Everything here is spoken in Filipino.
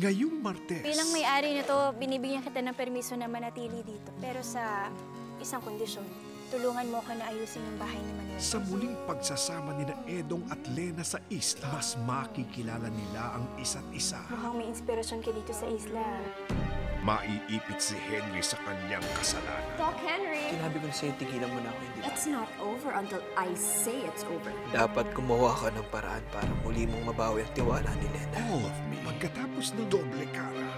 Ngayong Martes, Bilang may-ari nito, binibigyan kita ng permiso na manatili dito. Pero sa isang kondisyon, tulungan mo ako na ayusin yung bahay ni Manuel. sa muling pagsasama ni na Edong at Lena sa isla, mas makikilala nila ang isa't isa. Mukhang may inspirasyon ka dito sa isla. Maiipit si Henry sa kanyang kasalanan. Doc Henry! Sinabi ko na sa'yo, tigilan mo na ako, hindi ba? It's not over until I say it's over. Dapat gumawa ka ng paraan para muli mong mabawi ang tiwala ni Lena. All Vamos doble, cara.